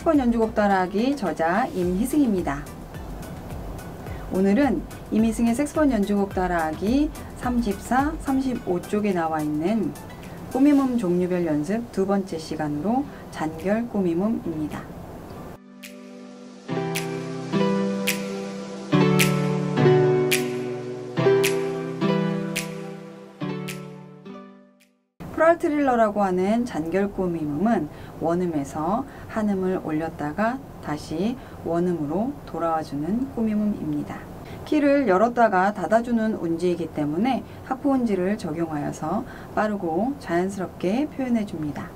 색소폰 연주곡 따라하기 저자 임희승입니다. 오늘은 이미승의 색소폰 연주곡 따라하기 34, 35쪽에 나와 있는 꾸미몸 종류별 연습 두 번째 시간으로 잔결 꾸미몸입니다. 프랄 트릴러라고 하는 잔결 꾸미음은 원음에서 한음을 올렸다가 다시 원음으로 돌아와주는 꾸미음입니다. 키를 열었다가 닫아주는 운지이기 때문에 하프 운지를 적용하여서 빠르고 자연스럽게 표현해 줍니다.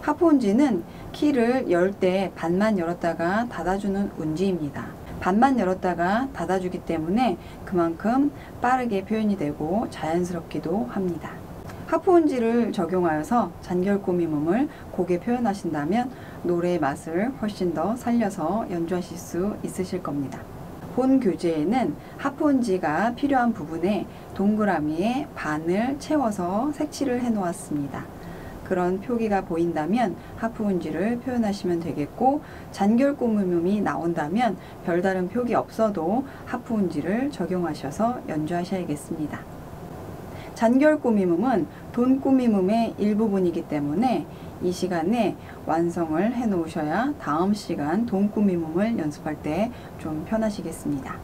하프 운지는 키를 열 때 반만 열었다가 닫아주는 운지입니다. 반만 열었다가 닫아주기 때문에 그만큼 빠르게 표현이 되고 자연스럽기도 합니다. 하프온지를 적용하여서 잔결 꾸미몸을 곡에 표현하신다면 노래의 맛을 훨씬 더 살려서 연주하실 수 있으실 겁니다. 본 교재에는 하프온지가 필요한 부분에 동그라미에 반을 채워서 색칠을 해 놓았습니다. 그런 표기가 보인다면 하프운지를 표현하시면 되겠고 잔결 꾸미몸이 나온다면 별다른 표기 없어도 half운지를 적용하셔서 연주하셔야겠습니다. 잔결꾸밈음은 돈꾸밈음의 일부분이기 때문에 이 시간에 완성을 해 놓으셔야 다음 시간 돈꾸밈음을 연습할 때 좀 편하시겠습니다.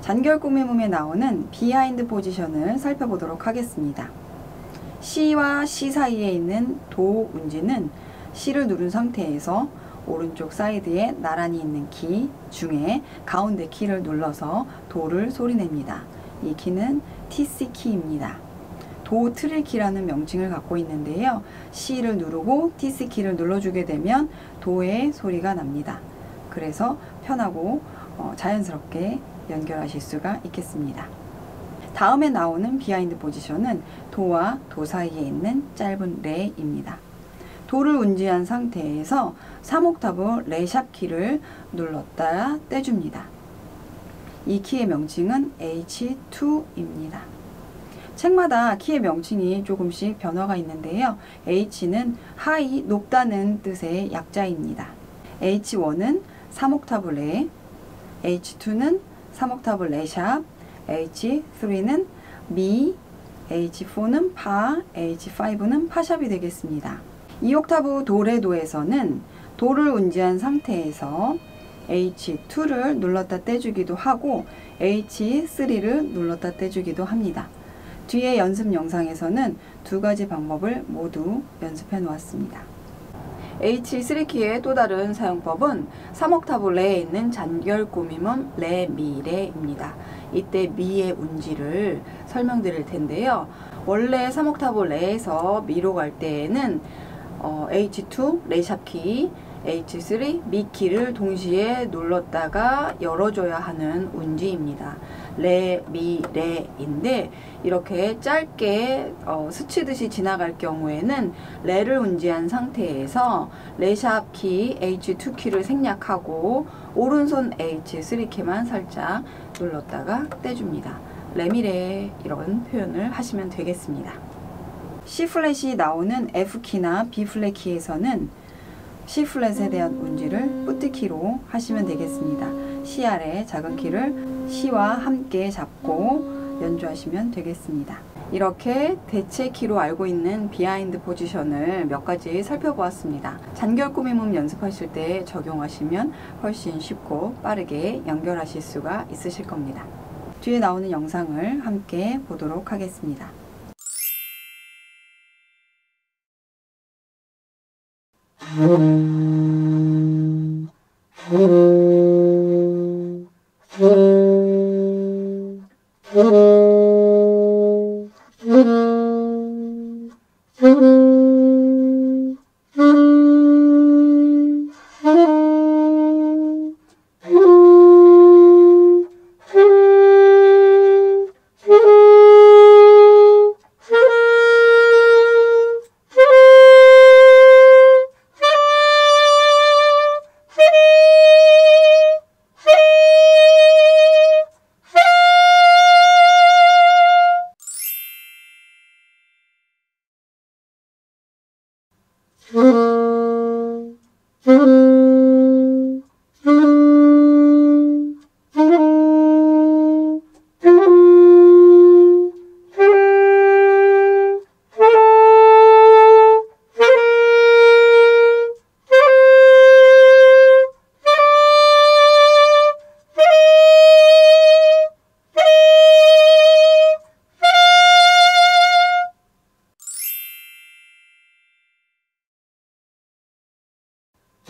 잔결꾸밈음에 나오는 behind position을 살펴보도록 하겠습니다. 시와 시 사이에 있는 도 운지는 시를 누른 상태에서 오른쪽 사이드에 나란히 있는 키 중에 가운데 키를 눌러서 도를 소리냅니다. 이 키는 TC 키입니다. 도 트릴 키라는 명칭을 갖고 있는데요. 시를 누르고 TC 키를 눌러주게 되면 도의 소리가 납니다. 그래서 편하고 어, 자연스럽게 연결하실 수가 있겠습니다. 다음에 나오는 behind position은 도와 도 사이에 있는 짧은 레입니다. 도를 운지한 상태에서 3옥타브 레 sharp 키를 눌렀다 떼줍니다. 이 키의 명칭은 H2입니다. 책마다 키의 명칭이 조금씩 변화가 있는데요. H는 high, 높다는 뜻의 약자입니다. H1은 3옥타브 레, H2는 3옥타브 레샵, H3는 미, H4는 파, H5는 파샵이 되겠습니다. 2옥타브 도레도에서는 도를 운지한 상태에서 H2를 눌렀다 떼주기도 하고 H3를 눌렀다 떼주기도 합니다. 뒤에 연습 영상에서는 두 가지 방법을 모두 연습해 놓았습니다. H3키의 또 다른 사용법은 3옥타브 레에 있는 잔결 꾸밈음 레, 미, 레입니다. 이때 미의 운지를 설명드릴 텐데요. 원래 3옥타브 레에서 미로 갈 때에는 어, H2 레 sharp키, H3 미키를 동시에 눌렀다가 열어줘야 하는 운지입니다. 레, 미, 레인데 이렇게 짧게 어, 스치듯이 지나갈 경우에는 레를 운지한 상태에서 레 sharp 키 H2 키를 생략하고 오른손 H3 키만 살짝 눌렀다가 떼줍니다. 레미레 이런 표현을 하시면 되겠습니다. C 플랫이 나오는 F 키나 B 플랫 키에서는 C 플랫에 대한 운지를 petit키로 하시면 되겠습니다. C 아래 작은 키를 시와 함께 잡고 연주하시면 되겠습니다. 이렇게 대체 키로 알고 있는 behind position을 몇 가지 살펴보았습니다. 잔결 꾸밈음 연습하실 때 적용하시면 훨씬 쉽고 빠르게 연결하실 수가 있으실 겁니다. 뒤에 나오는 영상을 함께 보도록 하겠습니다. Mm-hmm.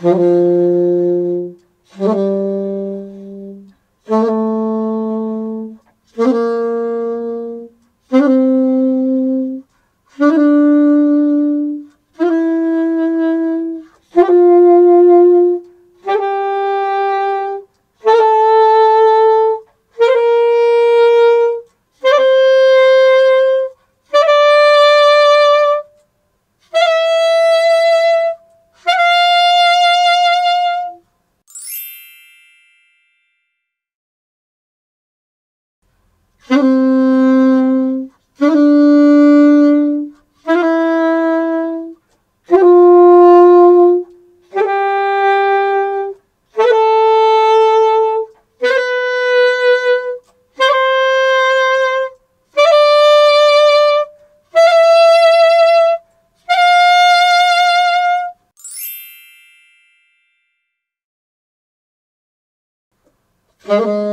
Música Hello?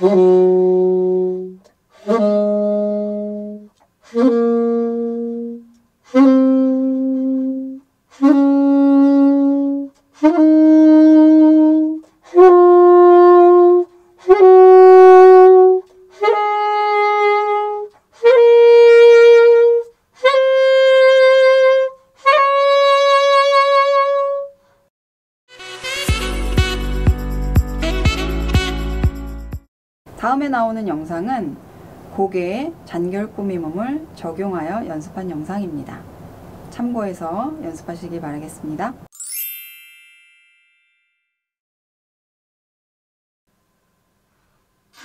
Amen. 나오는 영상은 곡의 잔결 꾸미몸을 적용하여 연습한 영상입니다. 참고해서 연습하시기 바라겠습니다.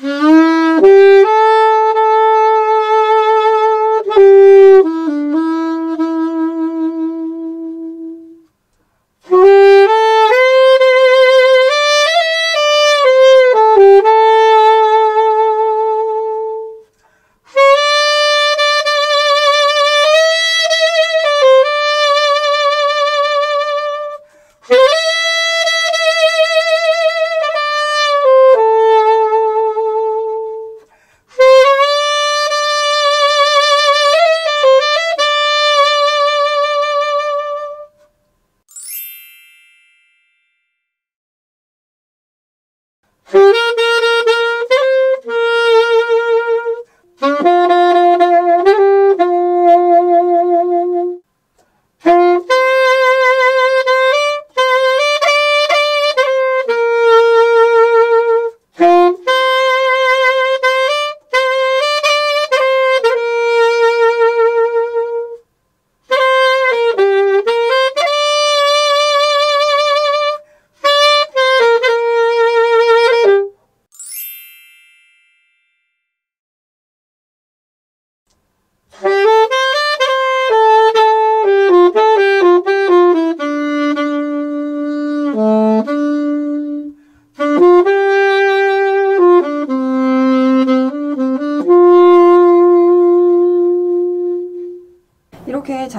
이 Woo!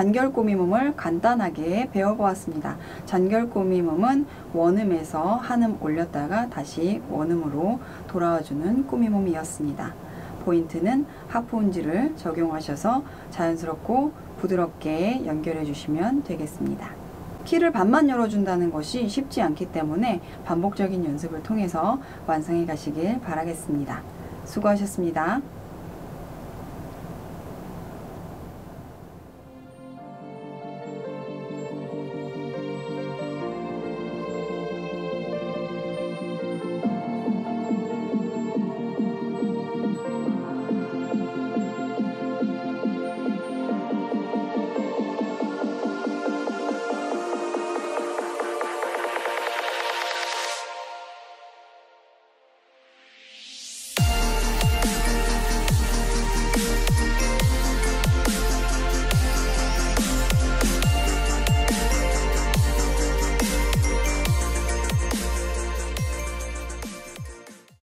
잔결 꾸미몸을 간단하게 배워보았습니다. 잔결 꾸미몸은 원음에서 한음 올렸다가 다시 원음으로 돌아와주는 꾸미몸이었습니다. 포인트는 하프운지를 적용하셔서 자연스럽고 부드럽게 연결해 주시면 되겠습니다. 키를 반만 열어준다는 것이 쉽지 않기 때문에 반복적인 연습을 통해서 완성해 가시길 바라겠습니다. 수고하셨습니다.